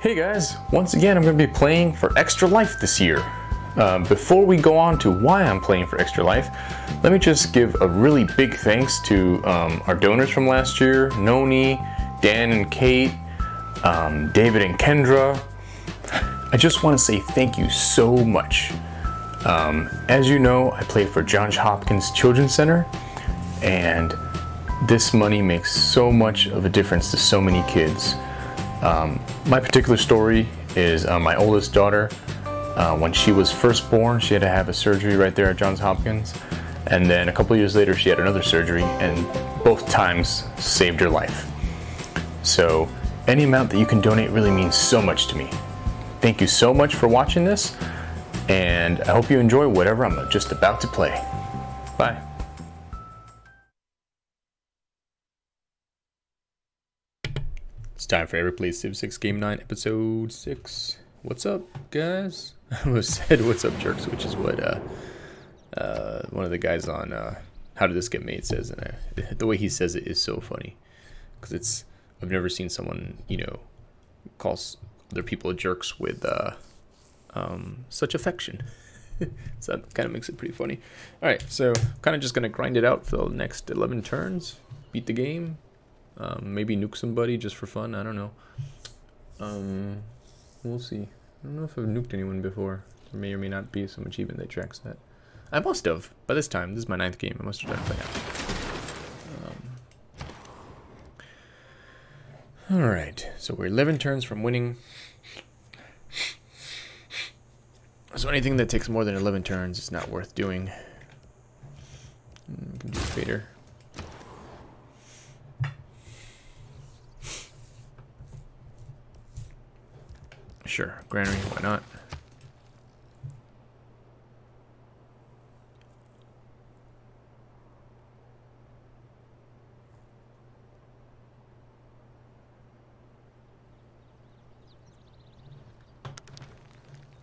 Hey guys, once again I'm going to be playing for Extra Life this year. Uh, before we go on to why I'm playing for Extra Life, let me just give a really big thanks to um, our donors from last year, Noni, Dan and Kate, um, David and Kendra. I just want to say thank you so much. Um, as you know, I play for Johns Hopkins Children's Center, and this money makes so much of a difference to so many kids. Um, my particular story is uh, my oldest daughter. Uh, when she was first born, she had to have a surgery right there at Johns Hopkins. And then a couple years later, she had another surgery, and both times saved her life. So, any amount that you can donate really means so much to me. Thank you so much for watching this, and I hope you enjoy whatever I'm just about to play. Bye. It's time for Every Play Civ 6 Game 9, Episode 6. What's up, guys? I almost said what's up, jerks, which is what uh, uh, one of the guys on uh, How Did This Get Made says. And I, the way he says it is so funny. Because it's, I've never seen someone, you know, call other people jerks with uh, um, such affection. so that kind of makes it pretty funny. All right, so kind of just going to grind it out for the next 11 turns, beat the game, um, maybe nuke somebody just for fun. I don't know. Um, we'll see. I don't know if I've nuked anyone before. There may or may not be some achievement that tracks that. I must have. By this time, this is my ninth game. I must have done it by now. Um, Alright, so we're 11 turns from winning. So anything that takes more than 11 turns is not worth doing. Mm, can do Fader. Sure, granary, why not?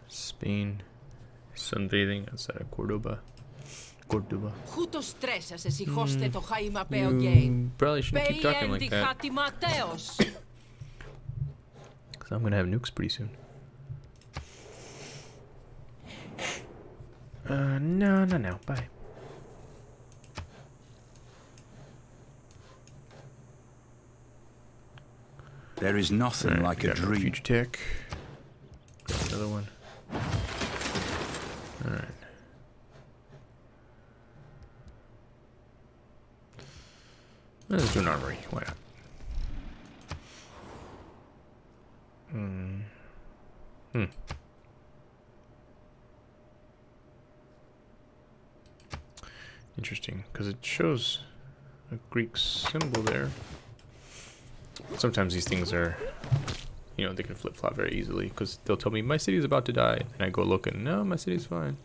Spain, sunbathing outside of Cordoba. Cordoba. Who hmm. to stress as is hoste to hai mapeo hmm, game. Probably shouldn't keep talking like that. Because I'm gonna have nukes pretty soon. Uh, no, no, no. Bye. There is nothing Alright, like a dream. Tech. Got another one. Alright. Let's do an armory. Why not? Interesting, because it shows a Greek symbol there. Sometimes these things are, you know, they can flip flop very easily because they'll tell me my city is about to die, and I go look and no, my city's fine.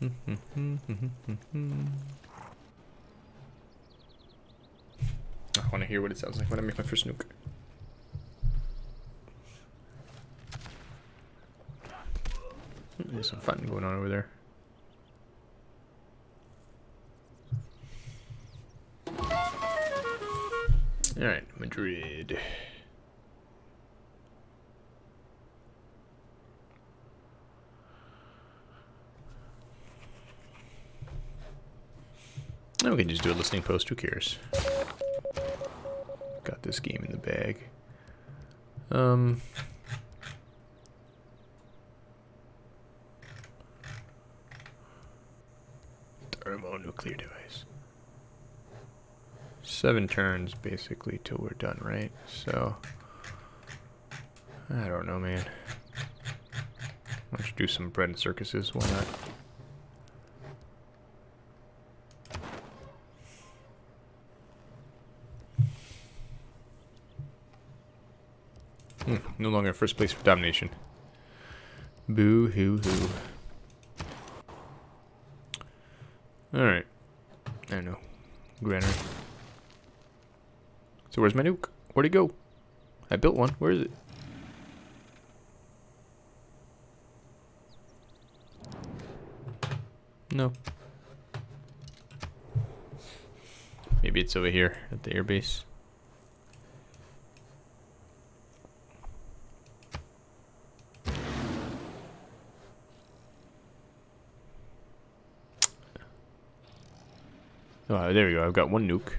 I want to hear what it sounds like when I make my first nuke. There's some fun going on over there. Alright, Madrid. And we can just do a listening post, who cares? Got this game in the bag. Um... Thermonuclear device. Seven turns, basically, till we're done, right? So... I don't know, man. You do some bread and circuses? Why not? Hmm, no longer first place for domination. Boo hoo hoo. Alright. I don't know. Granary. So where's my nuke? Where'd it go? I built one. Where is it? No. Maybe it's over here at the airbase. Uh, there we go. I've got one nuke.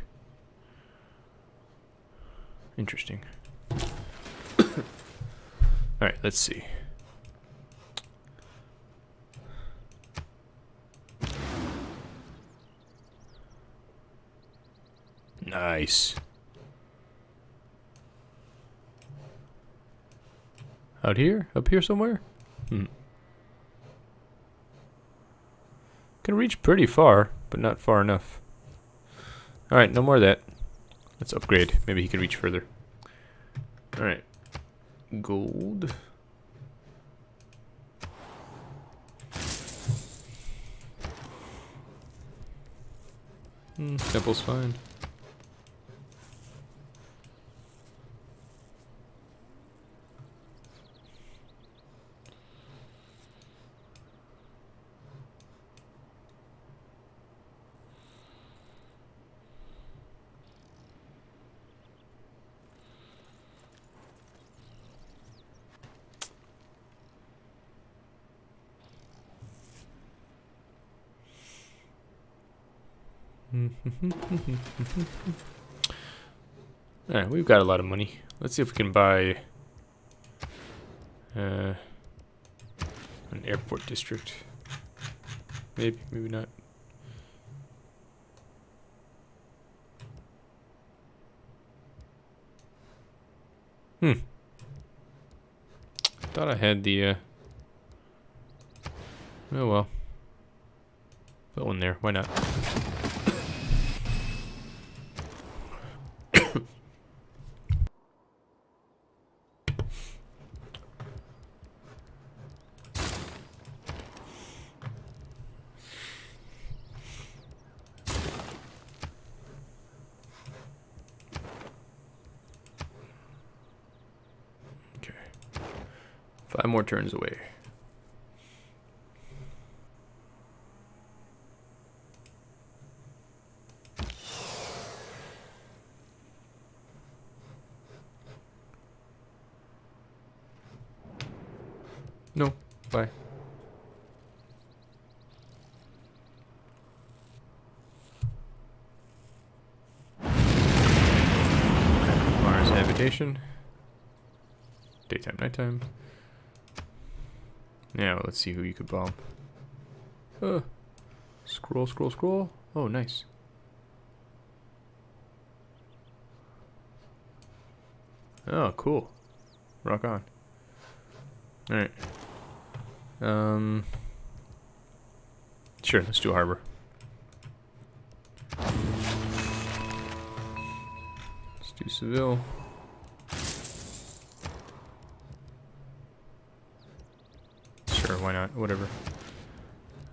Interesting. Alright, let's see. Nice. Out here? Up here somewhere? Hmm. Can reach pretty far, but not far enough. Alright, no more of that. Let's upgrade. Maybe he can reach further. Alright. Gold. Hmm, temple's fine. Alright, we've got a lot of money. Let's see if we can buy uh, an airport district. Maybe, maybe not. Hmm. Thought I had the, uh... Oh well. Put one there, why not? Okay. Five more turns away. No, bye. Mars habitation. Daytime, nighttime. Now let's see who you could bomb. Uh, scroll, scroll, scroll. Oh, nice. Oh, cool. Rock on. Alright. Um. Sure, let's do harbor. Let's do Seville. Sure, why not? Whatever.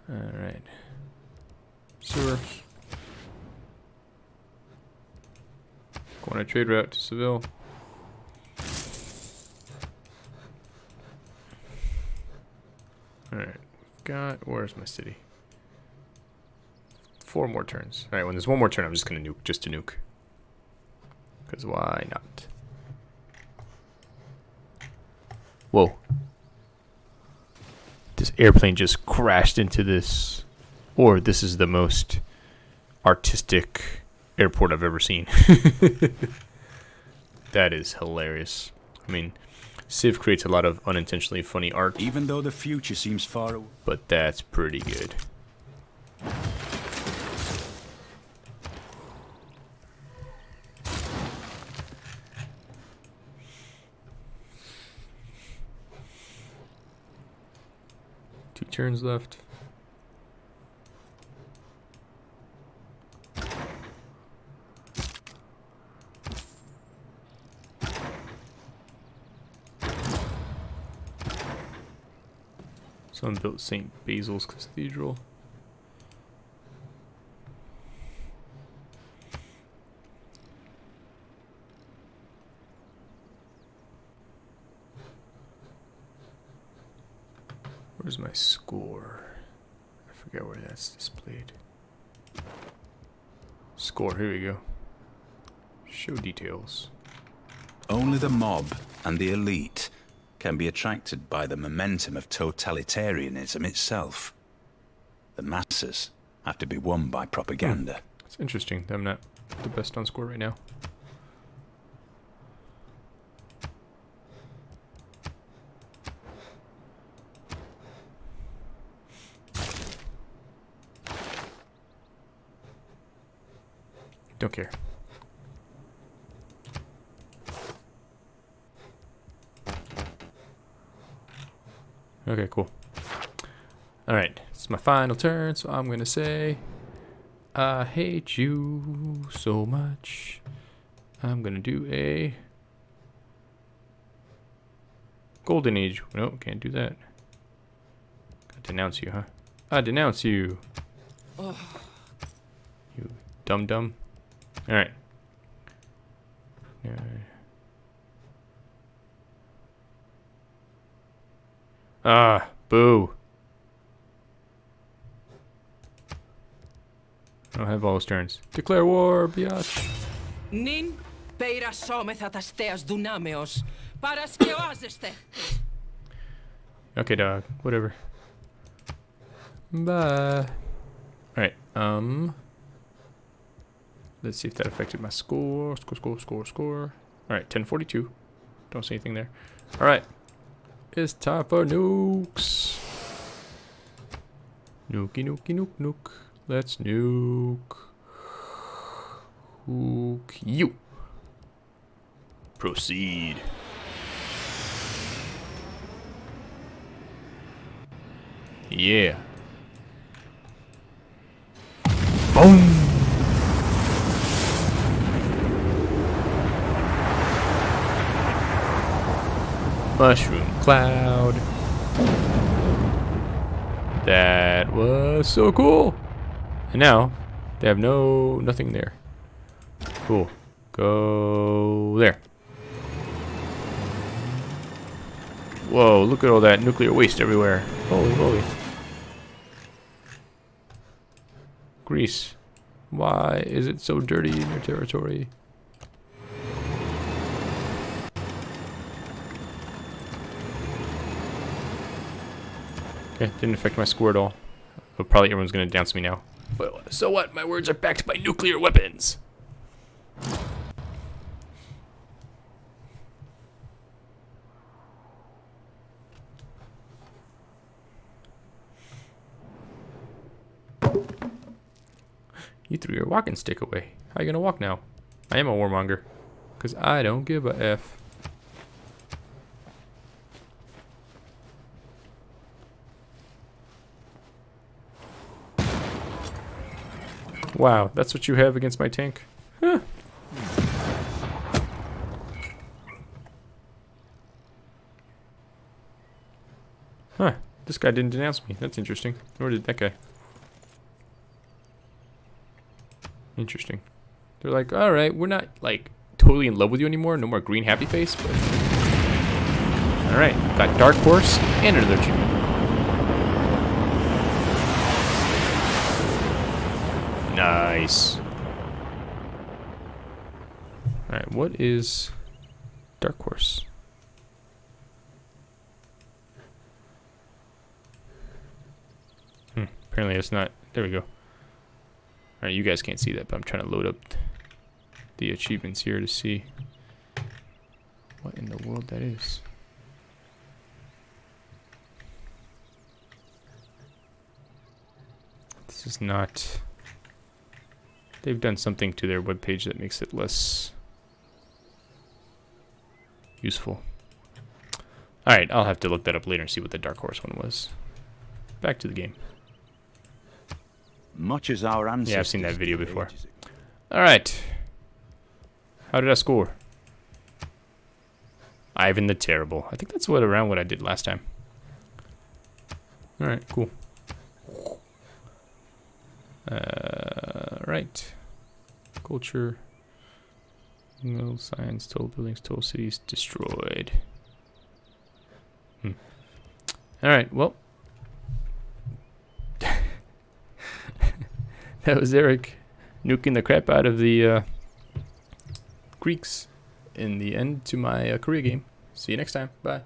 Alright. Sewer. Going a trade route to Seville. Alright, we've got. Where's my city? Four more turns. Alright, when there's one more turn, I'm just gonna nuke, just to nuke. Because why not? Whoa. This airplane just crashed into this. Or this is the most artistic airport I've ever seen. that is hilarious. I mean, Civ creates a lot of unintentionally funny art, Even though the future seems far away. but that's pretty good. Turns left. Someone built St. Basil's Cathedral. Where's my score? I forget where that's displayed. Score, here we go. Show details. Only the mob and the elite can be attracted by the momentum of totalitarianism itself. The masses have to be won by propaganda. Hmm. It's interesting that I'm not the best on score right now. Don't care. Okay, cool. Alright, it's my final turn, so I'm gonna say I hate you so much. I'm gonna do a Golden Age. No, can't do that. I denounce you, huh? I denounce you. You dum dum. Alright. Alright. Ah, boo. I don't have all those turns. Declare war, biatch. Νυν πέιρασόμεθα τα στέας δυνάμεως. Παρασκευάζεστε. Okay, dog. Whatever. Bye. Alright, um... Let's see if that affected my score. Score, score, score, score. Alright, 1042. Don't see anything there. Alright. It's time for nukes. Nukey, nukey, nuke, nuke. Let's nuke. Nuke you. Proceed. Yeah. Boom. Mushroom cloud. That was so cool. And now they have no nothing there. Cool. Go there. Whoa, look at all that nuclear waste everywhere. Holy moly. Greece. Why is it so dirty in your territory? Okay, didn't affect my score at all. But probably everyone's gonna dance me now. But so what? My words are backed by nuclear weapons. You threw your walking stick away. How are you gonna walk now? I am a warmonger. Because I don't give a F. Wow, that's what you have against my tank? Huh. Huh, this guy didn't denounce me. That's interesting. Nor did that guy. Interesting. They're like, alright, we're not, like, totally in love with you anymore. No more green happy face, but... Alright, got Dark Horse and another achievement. Nice. Alright, what is Dark Horse? Hmm, apparently it's not. There we go. Alright, you guys can't see that, but I'm trying to load up the achievements here to see what in the world that is. This is not... They've done something to their webpage that makes it less useful. Alright, I'll have to look that up later and see what the Dark Horse one was. Back to the game. Much as our ancestors Yeah, I've seen that video before. Alright. How did I score? Ivan the Terrible. I think that's what around what I did last time. Alright, cool. Uh, right. Culture. No science, total buildings, total cities destroyed. Hmm. Alright, well. that was Eric nuking the crap out of the uh, Greeks in the end to my uh, Korea game. See you next time. Bye.